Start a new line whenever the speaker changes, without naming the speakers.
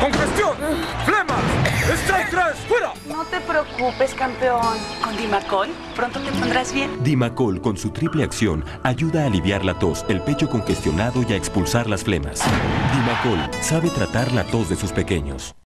Congestión, ¡Flemas! ¡Strike 3! ¡Fuera!
No te preocupes, campeón.
Con Dimacol, pronto te pondrás bien.
Dimacol, con su triple acción, ayuda a aliviar la tos, el pecho congestionado y a expulsar las flemas. Dimacol sabe tratar la tos de sus pequeños.